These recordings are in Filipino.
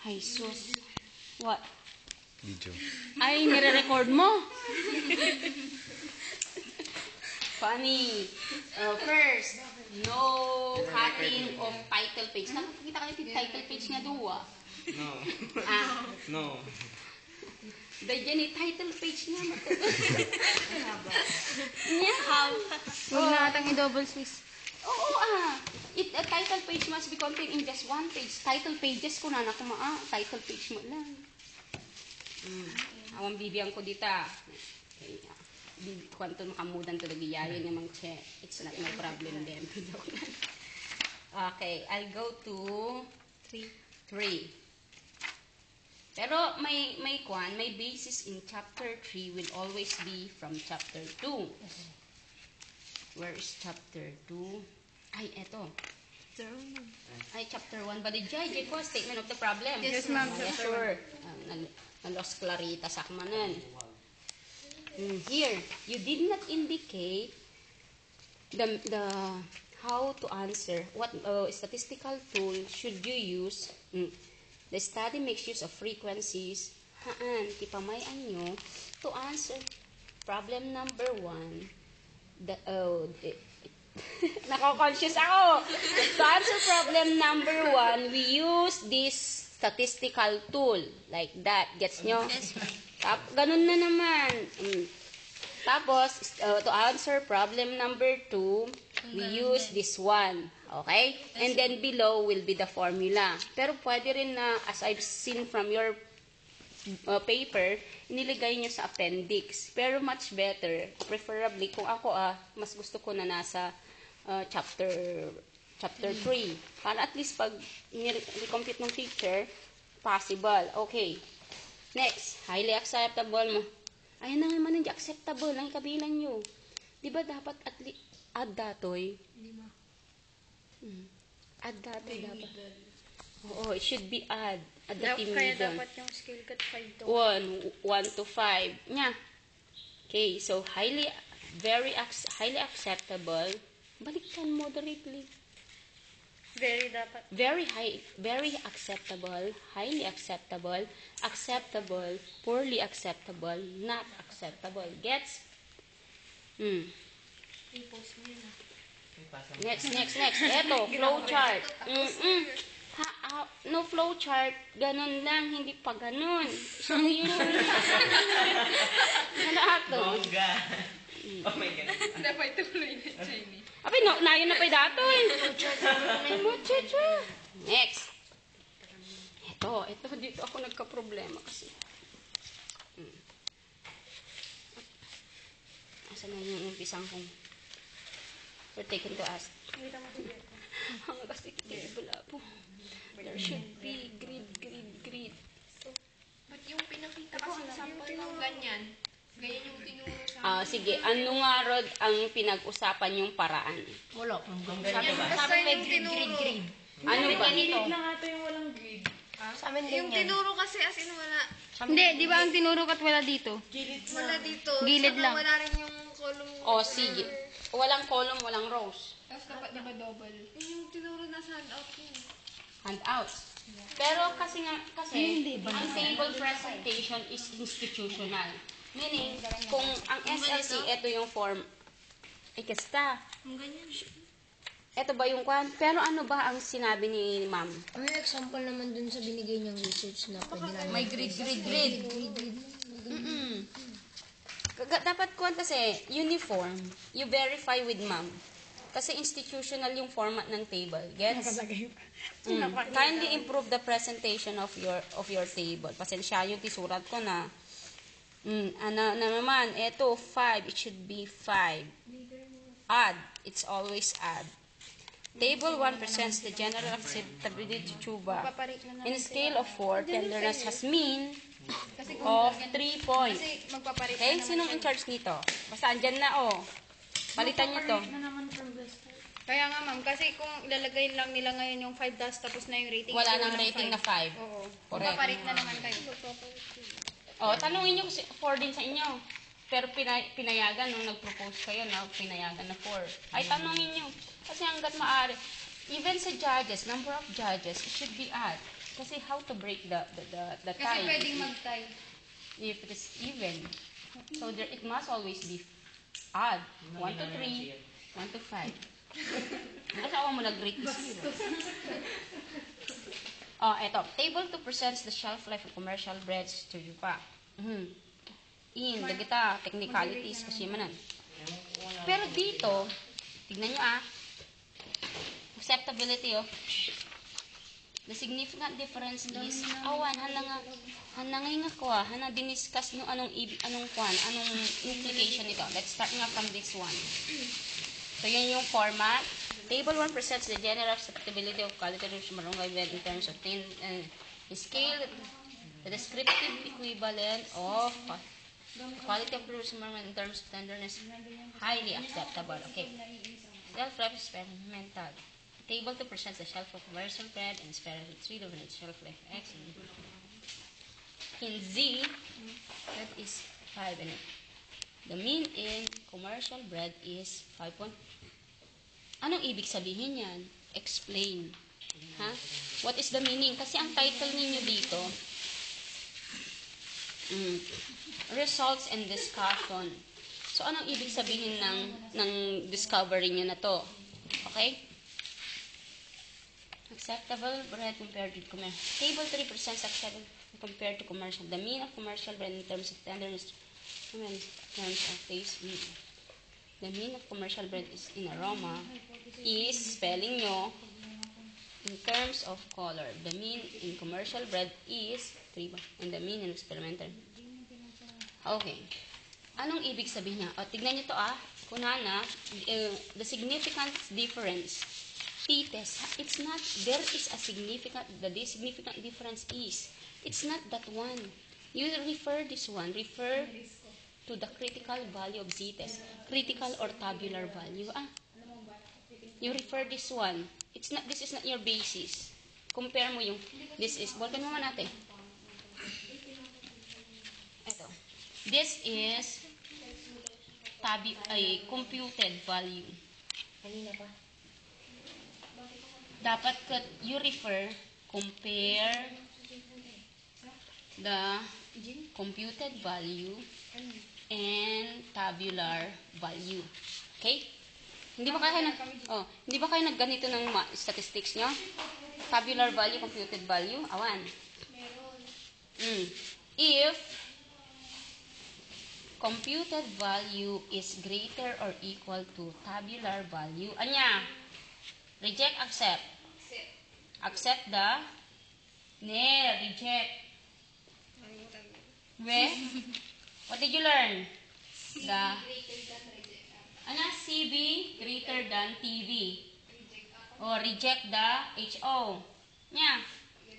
Ay, sus. What? Video. Ay, nire-record mo? Funny. Uh, first, no cutting of title page. Nakakita ka yung title page nga duwa. No. Ah, No. dahil dyan eh, title page nga. Nya, how? Huwag na atang i-double sis. Oo ah. It, a title page must be contained in just one page. Title pages ko na na kumaa. Title page mo lang. Mm. Awang bibiyang ko dita. Okay. ah. Bibi kwanto makamudan to nagiyayo niya mang che. It's not no problem then. okay, I'll go to three. Three. Pero may may kwan, may basis in chapter 3 will always be from chapter 2. Where is chapter 2? Ay, eto. Ay, chapter 1. Ba di jay, jay ko, statement of the problem. Yes, ma'am, chapter sure. Uh, nal- nalos clarita sa kamanan. Mm, here, you did not indicate the, the how to answer. What uh, statistical tool should you use? Mm. The study makes use of frequencies. Haan, tipamayan nyo to answer problem number one. The, oh, the, Nako-conscious ako. To answer problem number one, we use this statistical tool. Like that. Gets nyo? Tap, ganun na naman. Mm. Tapos, uh, to answer problem number two, we use this one. Okay? And then below will be the formula. Pero pwede rin na, as I've seen from your uh, paper, iniligay nyo sa appendix. Pero much better, preferably, kung ako ah, mas gusto ko na nasa uh, chapter chapter 3. Para at least pag ni-compute ng teacher, possible. Okay. Next, highly acceptable mo. Ayan na naman yung acceptable ang kabilan nyo. Di ba dapat at least add datoy? Lima. Hmm. Add datoy dapat. Oo, it should be add. Add the Dapat, kaya dapat yung skill cut 5 to. 1, 1 to 5. Nya. Okay, so highly, very, highly acceptable. Balikan moderately. Very dapat. Very high, very acceptable, highly acceptable, acceptable, poorly acceptable, not acceptable. Gets? Hmm. I-post mo yun ah. Next, next, next. Eto, flow chart. Mm-mm. Ha, ah, no flow chart. Ganun lang, hindi pa ganun. So, yun. Ano ato? Bongga. Oh my God. Dapat tuloy na Chinese. Apay, no, nayon na pa'y dato eh. May muchacha. Next. Ito, ito, dito ako nagka-problema kasi. Hmm. Asa na yung umpisang kong we're taken to ask. Ang kasi wala po. There should be grid, grid, grid. Ba't yung pinakita kasi sample ng ganyan? Ganyan yung tinuro sa Ah, sige, ano nga Rod ang pinag-usapan yung paraan? Wala akong ganun. Ganyan, basta yung tinuro. Ano ba? Sa amin din Yung yan. tinuro kasi as in wala. Hindi, di ba ang tinuro kat wala dito? Wala dito. Gilid Saka lang. Wala rin yung column. O, sige. Walang column, walang rows. Tapos dapat diba double? Yung tinuro na sa handout ko. Handouts. Pero kasi nga, kasi, ang table presentation is institutional. Meaning, kung ang SLC, ito yung form, ay kasta. Ito ba yung kwan? Pero ano ba ang sinabi ni ma'am? May example naman dun sa binigay niyang research na pwede namin. May grid, grid, grid. Mm-mm. Dapat kwan kasi, uniform. You verify with ma'am. Kasi institutional yung format ng table. Gets? Mm. Kindly improve the presentation of your of your table. Pasensya yung tisurat ko na. Mm, ano na naman, eto 5, it should be 5. Add, it's always add. Table 1 presents the general acceptability to Chuba. In a scale of 4, tenderness has mean of 3 points. Okay, sinong in charge nito? Basta andyan na, oh. Palitan nyo to. Kaya nga ma'am, kasi kung ilalagay lang nila ngayon yung 5 tas tapos na yung rating. Wala kasi nang rating na 5. Oo. Correct. Magpaparit na naman kayo. Oh, tanungin nyo kasi 4 din sa inyo. Pero pinay pinayagan nung nag-propose kayo na pinayagan na 4. Ay, tanungin nyo. Kasi hanggat maaari. Even sa judges, number of judges, it should be add. Kasi how to break the the the, the Kasi tie pwedeng mag-tie. if it is even. So there it must always be odd. 1 to 3, 1 to 5. Asawa mo nag-rate zero. Oh, eto. Table 2 presents the shelf life of commercial breads to you pa. Mhm. In, dagita, technicalities kasi manan. Pero dito, tignan nyo ah, acceptability oh. The significant difference is, awan, hana nga, hana nga nga kwa, hana diniscuss nyo anong, anong kwan, anong implication nito. Let's start nga from this one. So, yun yung format. Table 1 presents the general acceptability of quality of marunggay bread in terms of thin uh, scale, the descriptive equivalent of quality of produce in terms of tenderness, highly acceptable. Okay. Self-life experimental. Table 2 presents the shelf of commercial bread and experimental 3 of its shelf life X. In Z, that is 5 in it. The mean in commercial bread is 5 point. Anong ibig sabihin yan? Explain. Ha? What is the meaning? Kasi ang title ninyo dito, mm, results and discussion. So, anong ibig sabihin ng, ng discovery nyo na to? Okay? Acceptable bread compared to commercial. Table 3 presents acceptable compared to commercial. The mean of commercial bread in terms of tenderness, in terms of taste, the mean of commercial bread is in aroma, is spelling nyo, in terms of color. The mean in commercial bread is 3 ba? And the mean in experimental. Okay. Anong ibig sabihin niya? O, tignan niyo to ah. Kunana, uh, the significant difference. Tites, it's not, there is a significant, the significant difference is, it's not that one. You refer this one, refer to the critical value of z-test. Critical or tabular value. Ah, you refer this one. It's not, this is not your basis. Compare mo yung, this is, ballpen mo man natin. Ito. This is tabi, ay, computed value. Kanina pa. Dapat kat you refer, compare the computed value and tabular value. Okay? Hindi ba kayo nag Oh, hindi ba kayo nagganito ng statistics nyo? Tabular value, computed value, awan. Mm. If computed value is greater or equal to tabular value, anya? Reject, accept. Accept the Ne, reject. Where? What did you learn? The ano, CB greater than TV. Or reject the HO. Yeah.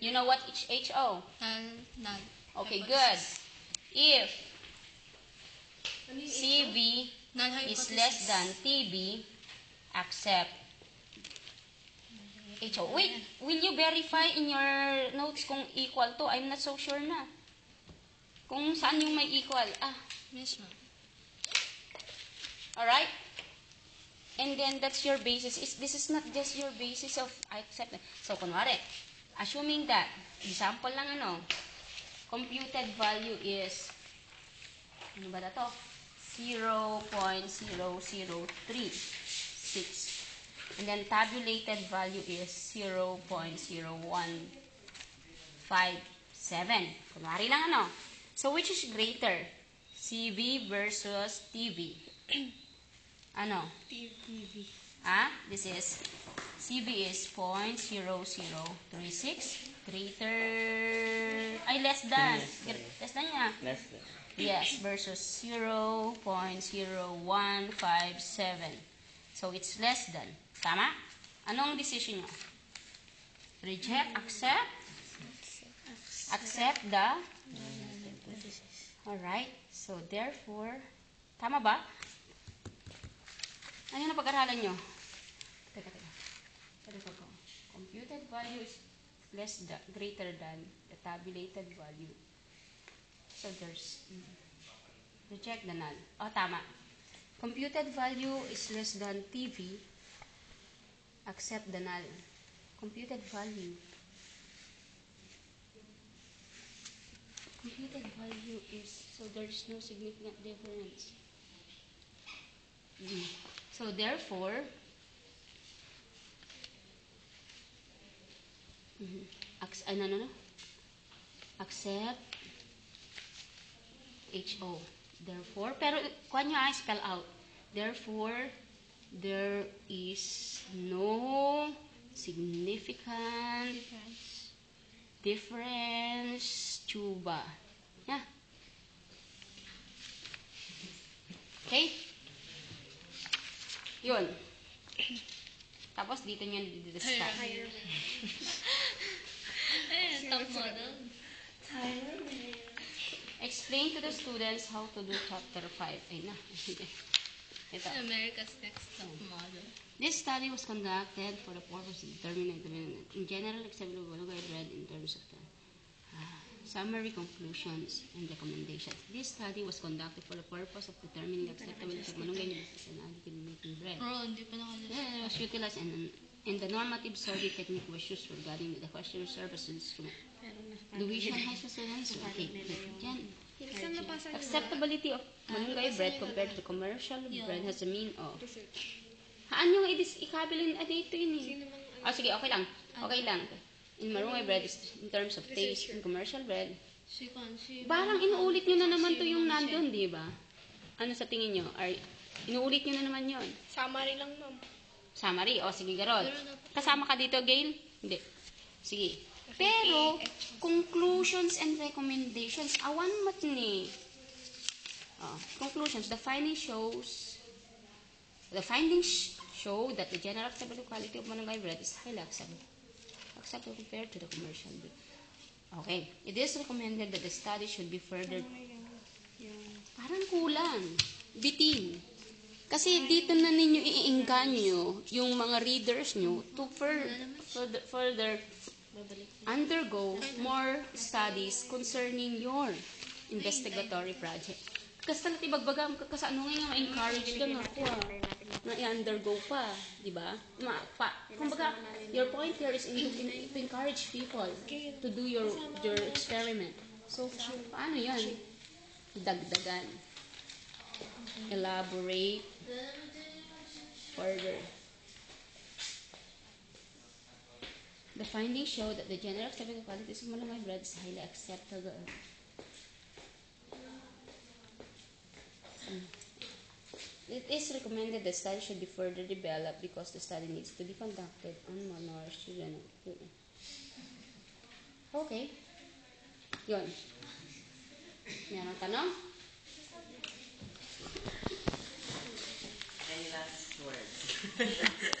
You know what H- HO? Null. Okay, good. If CB Null is less than TB, accept HO. Wait, will you verify in your notes kung equal to? I'm not so sure na. Kung saan yung may equal. Ah, Yes, ma'am. Alright? And then that's your basis. Is This is not just your basis of acceptance. So, kunwari, assuming that, example lang ano, computed value is, ano ba to? 0.0036. And then tabulated value is 0.0157. Kunwari lang ano. So, which is greater? CB versus TV. ano? TV. Ah, this is CB is 0.0036 greater ay less than less than niya. Less than. Yes, versus 0.0157. So it's less than. Tama? Anong decision nyo? Reject, accept? Accept the Alright. So therefore, tama ba? Ano na pag-aralan nyo? Teka, teka. Teka, teka. Computed value is less than, greater than the tabulated value. So there's, mm, reject the null. Oh, tama. Computed value is less than TV. Accept the null. Computed value. computed value is, so there's no significant difference. Mm. So therefore, mhm, ano, ano, ano? accept HO. Therefore, pero kuha nyo ah, spell out. Therefore, there is no significant difference tuba. Yeah. Okay? Yun. Tapos dito nyo didiscuss. Top model. Explain to the students how to do chapter 5. Ay na. Ito. America's Next Top Model. This study was conducted for the purpose of determining the in general acceptable I read in terms of the summary conclusions and recommendations. This study was conducted for the purpose of determining the acceptability of malunggay nutrition and additive making bread. Bro, hindi pa nakalala. Yeah, it was utilized and, and the normative survey technique was used regarding the question service instrument. Louisian High School students, okay. Yan. Acceptability of malunggay bread compared to commercial bread has a mean of. Haan yung ikabilin ah, dito yun eh. Ah, sige, okay lang. Okay lang. In malunggay bread is in terms of taste, in commercial bread. Parang inuulit nyo na naman to yung nandun, di ba? Ano sa tingin nyo? Are, inuulit nyo na naman yon Summary lang, ma'am. Summary. O, sige, Garod. Kasama ka dito, Gail? Hindi. Sige. Pero, conclusions and recommendations, awan mat ni. Oh, conclusions. The finding shows, the findings show that the general acceptable quality of Manungay bread is highly acceptable, acceptable compared to the commercial bread. Okay. It is recommended that the study should be further Parang kulang. Bitin. Kasi dito na ninyo iinganyo yung mga readers nyo to fur, further, further undergo more studies concerning your investigatory project. Kasi talaga ibagbagam ka kasi ano nga ma-encourage ka nga ako ah, na i-undergo pa, di ba? Ma, pa, kumbaga, your point here is in, in, to encourage people to do your your experiment. So, paano yan? Dagdagan. Elaborate further. The findings show that the general acceptable qualities of malunggay bread is highly acceptable. Mm. It is recommended the study should be further developed because the study needs to be conducted on malnourished children. Okay. Yun. Meron tanong? Any last words?